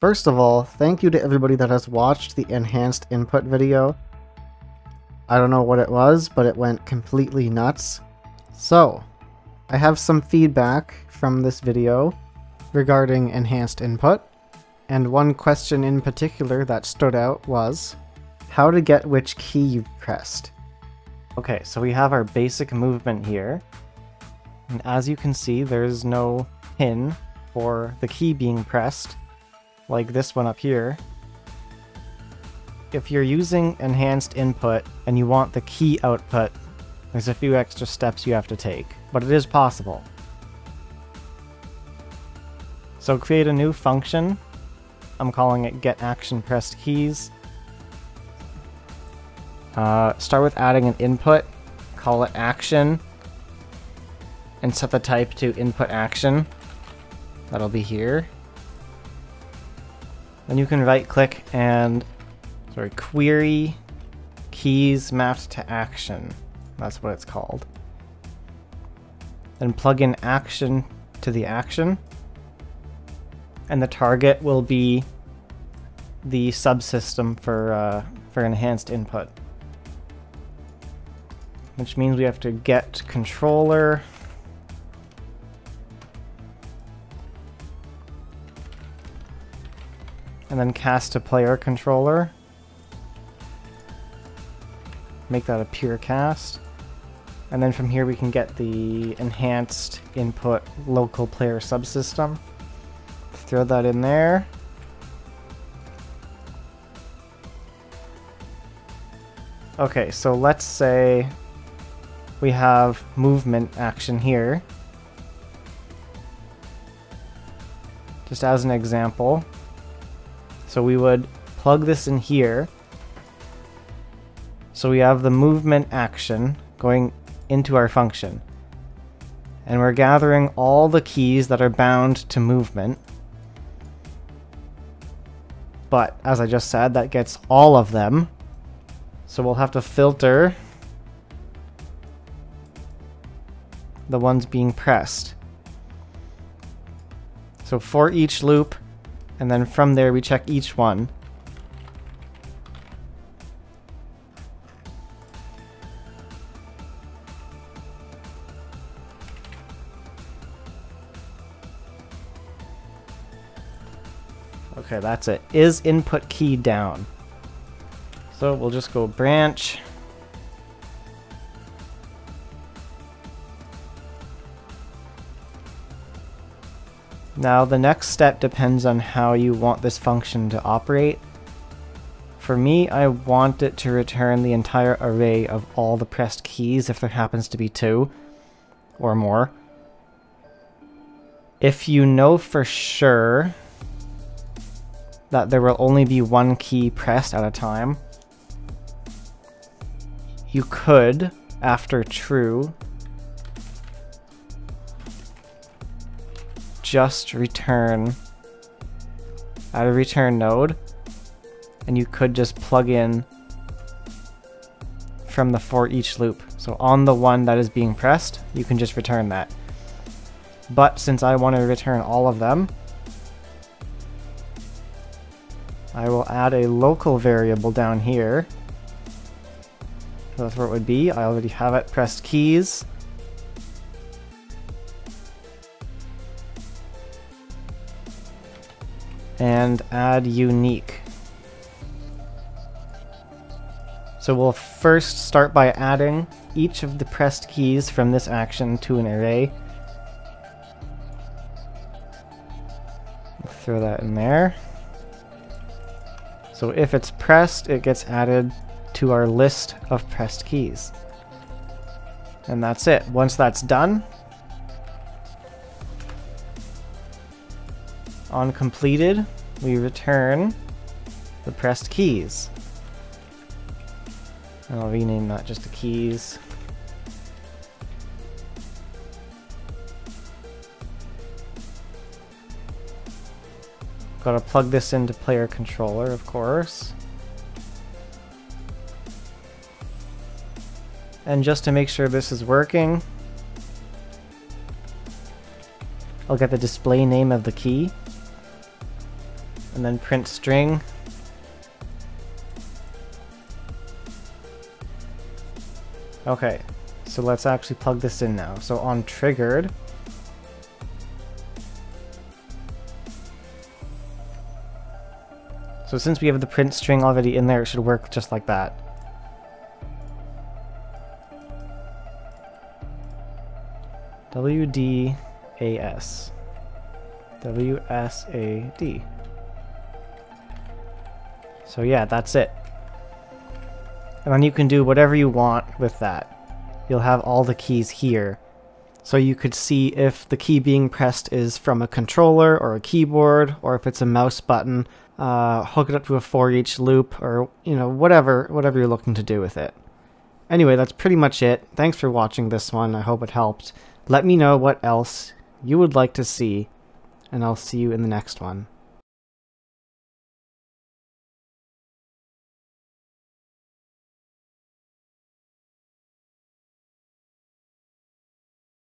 First of all, thank you to everybody that has watched the enhanced input video. I don't know what it was, but it went completely nuts. So, I have some feedback from this video regarding enhanced input, and one question in particular that stood out was how to get which key you pressed. Okay, so we have our basic movement here, and as you can see, there's no pin for the key being pressed, like this one up here. If you're using enhanced input and you want the key output, there's a few extra steps you have to take, but it is possible. So create a new function. I'm calling it get action pressed keys. Uh, start with adding an input, call it action, and set the type to input action. That'll be here. Then you can right click and sorry, query keys mapped to action. That's what it's called. Then plug in action to the action. And the target will be the subsystem for, uh, for enhanced input. Which means we have to get controller and then cast a player controller. Make that a pure cast. And then from here we can get the enhanced input local player subsystem. Throw that in there. Okay, so let's say we have movement action here. Just as an example. So we would plug this in here. So we have the movement action going into our function. And we're gathering all the keys that are bound to movement. But as I just said, that gets all of them. So we'll have to filter the ones being pressed. So for each loop, and then from there we check each one. Okay, that's it. Is input key down? So we'll just go branch. Now the next step depends on how you want this function to operate. For me, I want it to return the entire array of all the pressed keys if there happens to be two or more. If you know for sure that there will only be one key pressed at a time, you could, after true, just return at a return node and you could just plug in from the for each loop. So on the one that is being pressed, you can just return that. But since I want to return all of them, I will add a local variable down here. So that's where it would be. I already have it pressed keys. And add unique. So we'll first start by adding each of the pressed keys from this action to an array. Throw that in there. So if it's pressed, it gets added to our list of pressed keys. And that's it. Once that's done, On completed, we return the pressed keys. I'll rename that just the keys. Gotta plug this into player controller, of course. And just to make sure this is working, I'll get the display name of the key and then print string. Okay, so let's actually plug this in now. So on triggered, So since we have the print string already in there, it should work just like that. W-D-A-S. W-S-A-D. So yeah, that's it. And then you can do whatever you want with that. You'll have all the keys here. So you could see if the key being pressed is from a controller or a keyboard, or if it's a mouse button, uh, hook it up to a for each loop, or, you know, whatever, whatever you're looking to do with it. Anyway, that's pretty much it. Thanks for watching this one. I hope it helped. Let me know what else you would like to see, and I'll see you in the next one.